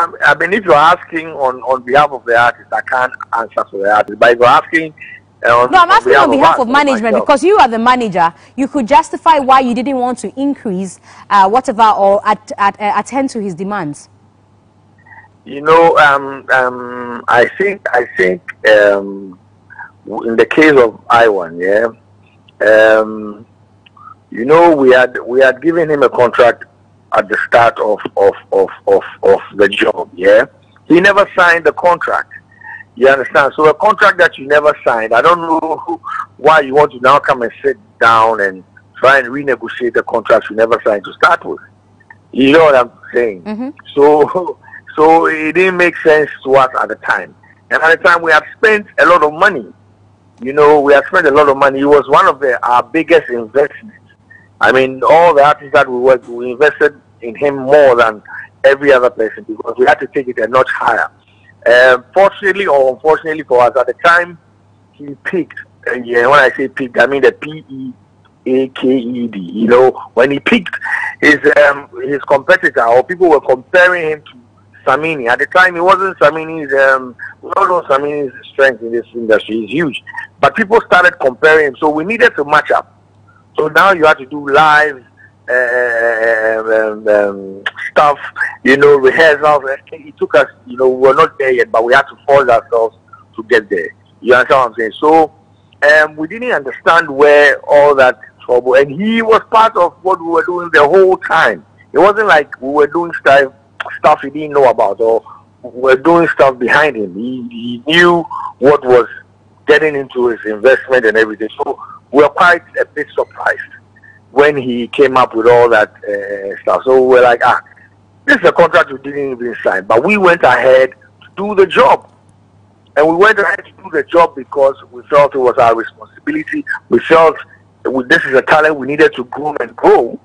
um, I mean, if you're asking on, on behalf of the artist, I can't answer for the artist. But if you're asking uh, no, I'm asking on behalf of, of management because you are the manager. You could justify why you didn't want to increase uh, whatever or at, at, uh, attend to his demands. You know, um, um, I think I think um, in the case of Iwan, yeah, um, you know, we had we had given him a contract at the start of of, of, of, of the job, yeah. He never signed the contract. You understand? So a contract that you never signed, I don't know why you want to now come and sit down and try and renegotiate the contract you never signed to start with. You know what I'm saying? Mm-hmm. So, so it didn't make sense to us at the time. And at the time, we had spent a lot of money. You know, we had spent a lot of money. It was one of the, our biggest investments. I mean, all the artists that we worked, we invested in him more than every other person because we had to take it a notch higher. Um, fortunately or unfortunately for us, at the time he peaked, and yeah, when I say peaked, I mean the P E A K E D. You know, when he peaked, his um, his competitor or people were comparing him to Samini. At the time, he wasn't Samini's. Um, we all know Samini's strength in this industry is huge, but people started comparing him. So we needed to match up. So now you have to do live uh, um, um, stuff, you know, rehearsals. It took us, you know, we were not there yet, but we had to force ourselves to get there. You understand what I'm saying? So um, we didn't understand where all that trouble, and he was part of what we were doing the whole time. It wasn't like we were doing stuff stuff he didn't know about, or we were doing stuff behind him. He, he knew what was getting into his investment and everything. So we were quite a bit surprised when he came up with all that uh, stuff. So we're like, ah, this is a contract we didn't even sign, but we went ahead to do the job. And we went ahead to do the job because we felt it was our responsibility. We felt this is a talent we needed to groom and grow.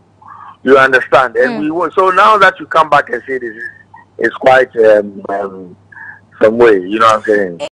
You understand? And mm. we were, so now that you come back and say this is, it's quite um, um, some way, you know what I'm saying?